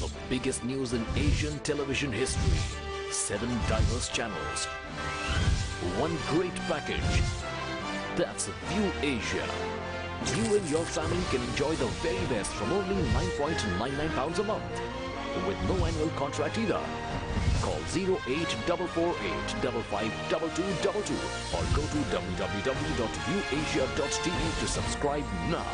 The biggest news in Asian television history. Seven diverse channels. One great package. That's View Asia. You and your family can enjoy the very best from only 9.99 pounds a month. With no annual contract either. Call 08448 or go to www.viewasia.tv to subscribe now.